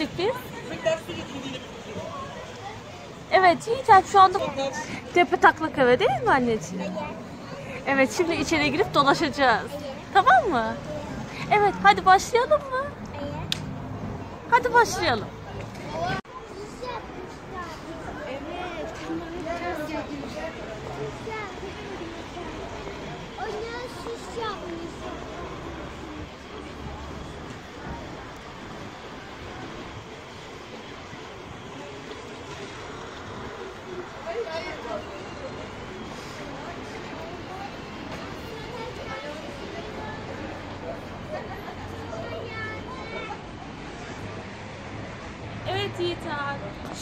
geldik biz. Evet Yiğiter şu anda tepe taklak eve değil mi anneciğim? Evet şimdi içeri girip dolaşacağız. Tamam mı? Evet hadi başlayalım mı? Hadi başlayalım.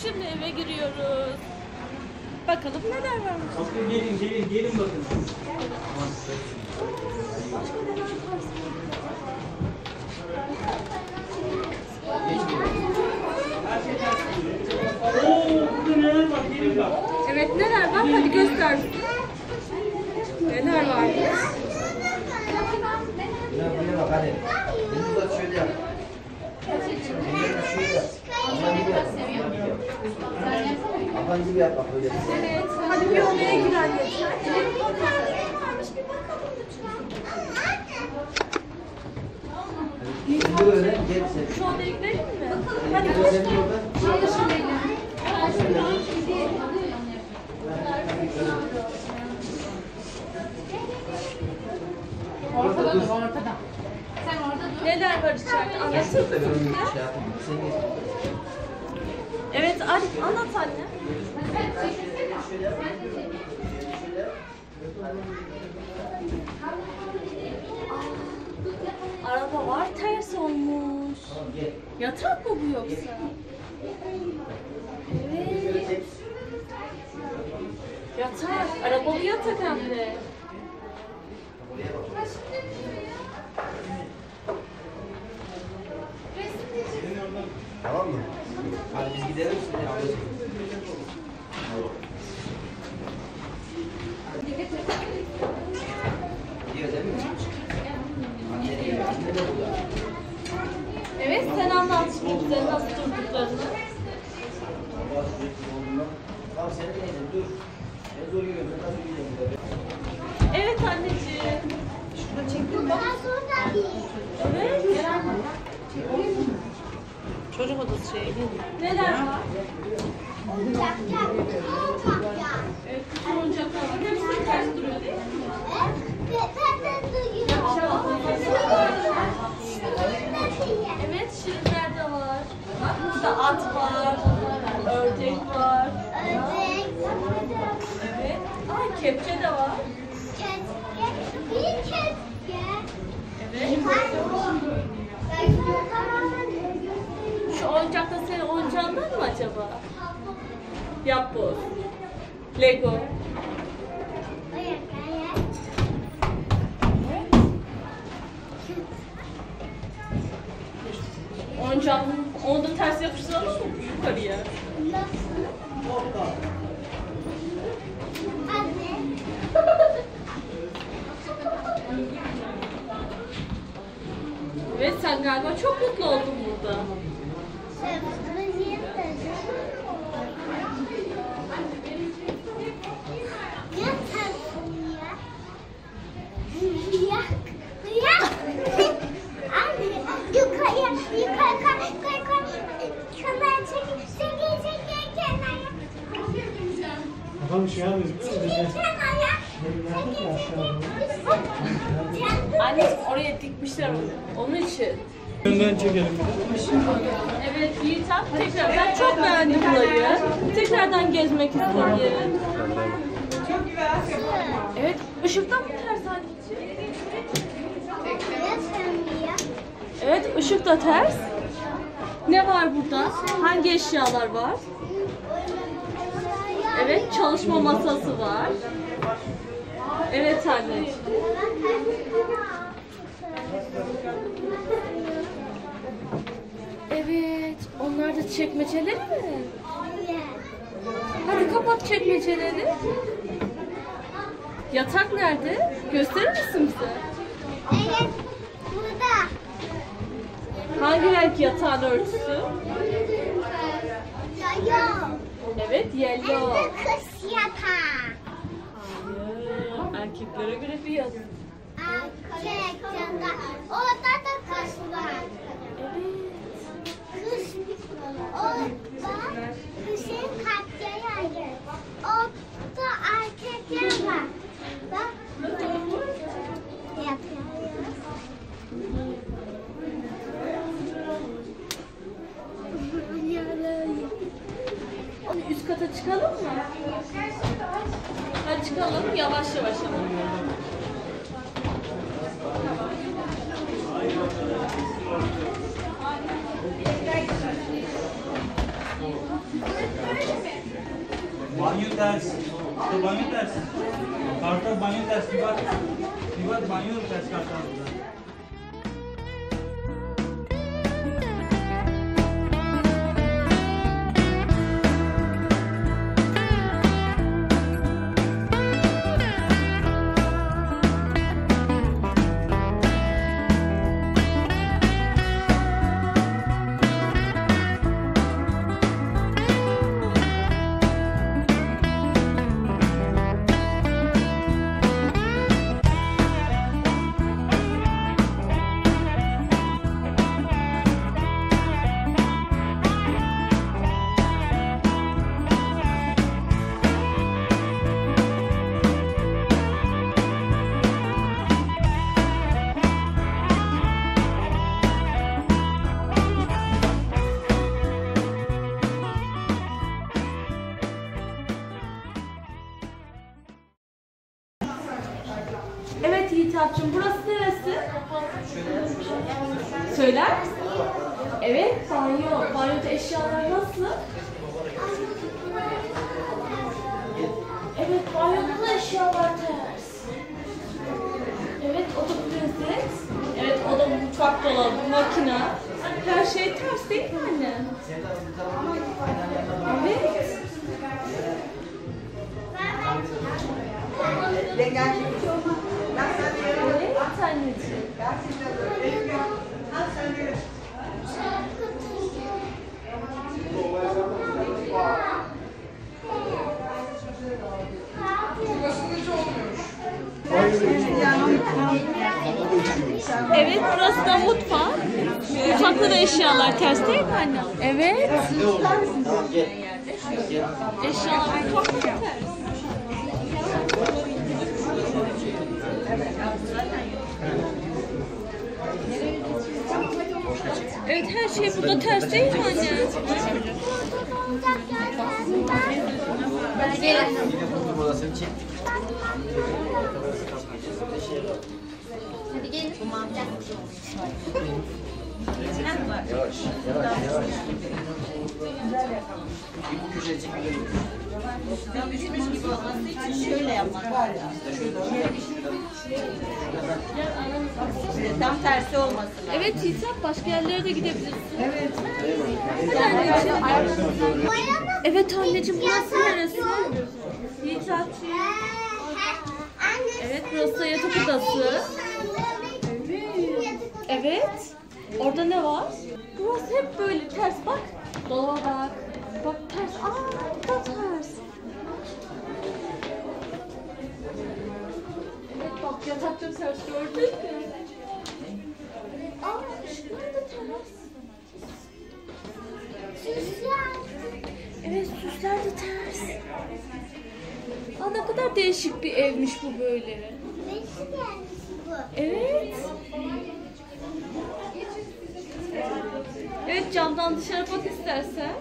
Şimdi eve giriyoruz. Bakalım neler varmış. Bakın gelin gelin gelin bakın. Oo, burada neler var? Gelin bak. Evet neler var? Hadi göster. Neler var? Ya buraya bak hadi. Elini uzat şöyle yap. Şöyle yap. Ablan gibi yap. Bak böyle. Hadi bir odaya gir anne. Şimdi böyle gel sen. Şu odaya gidelim mi? Hadi Gel sen de orada. Orada dur. neler var içeride? Anlatır Dur mısın? şey yapayım. Sen geç. Evet Arif anlat anne. Araba var ters olmuş. Yatak mı bu yoksa? Evet. Yatak. Arabalı yatak hem de. Tamam mı? Hadi biz gidelim. Gidiyor değil mi? Anne değil, anne de burada. Evet sen anlat şimdi bize nasıl durduklarını. Tamam sen de neyse dur. Ben zor yürüyorum. Ben nasıl yürüyorum böyle? Evet anneciğim. Daha sonra değil. Evet. Çocuk odası şey. Neler var? Evet, küçük oyuncaklar var. Hepsi ters duruyor değil mi? Ve ben de duyuyorum. Evet, şirinler de var. Bak burada at var, ördek var. Ördek. Evet. Aa, kepçe de var. Keske. Bir keske. Evet. Ben sana tamamen göstereyim. Şu oyuncak da senin oyuncağından mı acaba? Yap bu. Lego. Oyuncak. Onu da ters yapıştıralım mı yukarıya? Evet, sen galiba çok mutlu oldun burada. Sevdiğim Kenara. Çekil çekil. Anneciğim oraya dikmişler onu. Onun için. Önden çekelim. Evet Yiğit abi tekrar ben çok beğendim burayı. Tekrardan gezmek istedim. Evet ışıktan mı ters anneciğim? Evet ışık da ters. Ne var burada? Hangi eşyalar var? Evet çalışma masası var. Evet anneciğim. Evet onlar da çekmeceleri mi? Hadi kapat çekmeceleri. Yatak nerede? Gösterir misin bize? Evet. Burada. Hangi renk yatağın örtüsü? Yok. Evet yellow. Evde kız yatağı. Hayır. Erkeklere göre beyaz. Erkek yatağı. Orada da kız var. Orada kızın katları ayır. Orada erkekler var. Bak. Yapıyoruz. Üst kata çıkalım mı? Hadi çıkalım yavaş yavaş ama. Banyo ters. İşte banyo ters. Kartal banyo ters. Bir bak. Bir bak banyo ters kartal Evet Yiğitap'cığım burası neresi? Söyler? Evet banyo. Banyoda eşyalar nasıl? Evet banyoda da eşyalar ters. Evet o da klozet. Evet o da mutfak dolabı, makine. Her şey ters değil mi anne? Evet. Evet anneciğim. Evet burası da mutfak. Mutfakta da eşyalar ters değil mi anne? Evet. Eşyalar mutfakta ters. Şey burada ters değil mi anne? Burasını çek. Yavaş, yavaş, yavaş. Bir köşecik bir Tam tersi olmasın. Evet Yiğitap başka yerlere de gidebilirsin. Evet. Evet anneciğim burası neresi? Yiğitapçığım. Evet burası da yatak odası. Evet. Orada ne var? Burası hep böyle ters bak. Dolaba bak. Bak ters. Aa bu yatakta ters gördün mü? Aa ışıklar da ters. Evet süsler de ters. Aa ne kadar değişik bir evmiş bu böyle. Evet. Evet camdan dışarı bak istersen.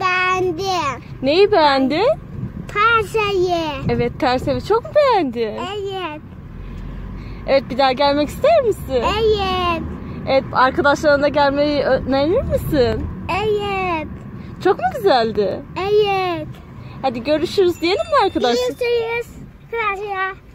Beğendim. Neyi beğendin? Parsayı. Evet ters evi çok mu beğendin? Evet. Evet bir daha gelmek ister misin? Evet. Evet arkadaşlarına gelmeyi önerir misin? Evet. Çok mu güzeldi? Evet. Hadi görüşürüz diyelim mi arkadaşlar? Görüşürüz. Gracias.